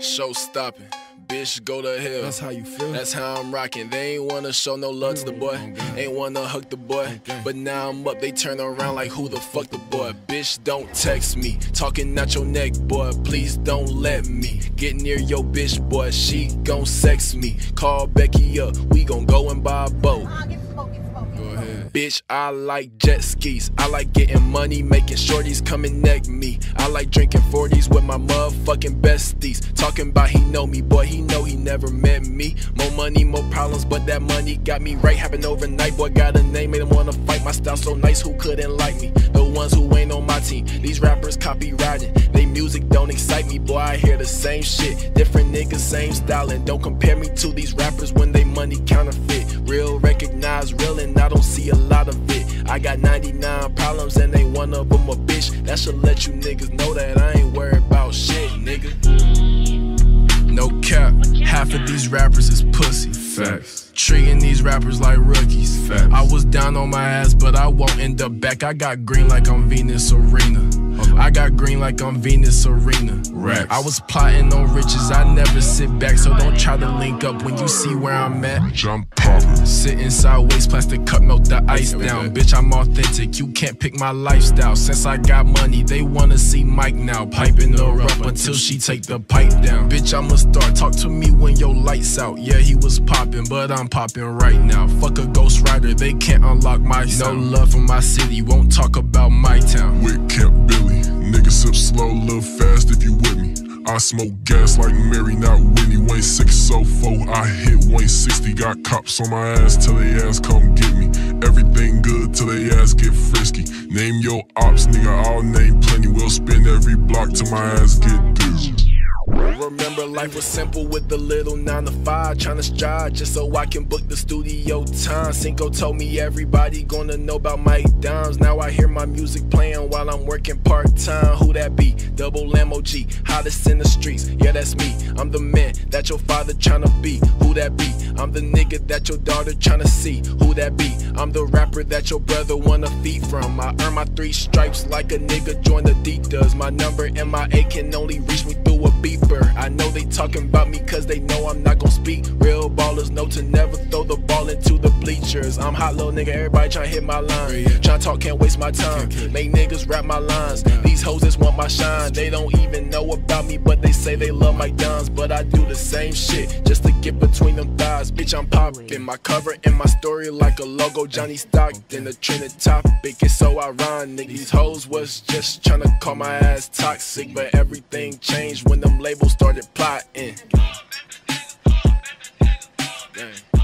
show stopping. Bitch, go to hell. That's how you feel. That's how I'm rocking. They ain't wanna show no love to the mm, boy. Ain't wanna hug the boy. But now I'm up, they turn around like who the fuck the boy. Bitch, don't text me. Talking out your neck, boy. Please don't let me get near your bitch, boy. She gon' sex me. Call Becky up. We gon' go and buy a boat. Go ahead. Bitch, I like jet skis. I like getting money, making shorties come and neck me. I like drinking 40s with my motherfucking besties. Talking about he know me, boy, he know he never met me. More money, more problems, but that money got me right. Happened overnight, boy, got a name, made him wanna fight. My style so nice, who couldn't like me? The ones who ain't on my team. These rappers copywriting, they music don't excite me, boy. I hear the same shit. Different niggas, same style, and don't compare me to these rappers when I got 99 problems, and ain't one of them a bitch. That should let you niggas know that I ain't worried about shit, nigga. No cap, half of these rappers is pussy. Facts. Treating these rappers like rookies. Facts. I was down on my ass, but I won't end up back. I got green like I'm Venus Serena. I got green like I'm Venus Serena. Racks. I was plotting on riches, I never sit back, so don't try to link up when you see where I'm at. Jump poppin'. Sitting sideways, plastic cup, melt the ice down. Bitch, I'm authentic, you can't pick my lifestyle. Since I got money, they wanna see Mike now. Piping her up until she take the pipe down. Bitch, I'm a star, talk to me when your lights out. Yeah, he was popping, but I'm popping right now. Fuck a ghost rider, they can't unlock my sound. No love for my city, won't talk about my town. With Camp Billy. Nigga sip slow, live fast if you with me. I smoke gas like Mary, not Whitney. Wayne 604, I hit Wayne 60. Got cops on my ass till they ass come get me. Everything good till they ass get frisky. Name your ops, nigga, I'll name plenty. We'll spin every block till my ass get. Remember life was simple with the little 9 to 5 Tryna strive just so I can book the studio time. Cinco told me everybody gonna know about Mike Dimes. Now I hear my music playing while I'm working part-time that be? Double MOG, hottest in the streets Yeah that's me, I'm the man that your father tryna be Who that be? I'm the nigga that your daughter tryna see Who that be? I'm the rapper that your brother wanna feed from I earn my three stripes like a nigga join Adidas My number and my A can only reach me through a beeper I know they talking about me cause they know I'm not gon' speak. Real know to never throw the ball into the bleachers. I'm hot little nigga, everybody tryna hit my line. Tryna talk, can't waste my time. Make niggas rap my lines. These hoes just want my shine. They don't even know about me, but they say they love my dimes. But I do the same shit just to get between them thighs. Bitch, I'm poppin'. My cover and my story like a logo. Johnny Stockton, the trending topic. It's so ironic. These hoes was just tryna call my ass toxic, but everything changed when them labels started plotting. Dang.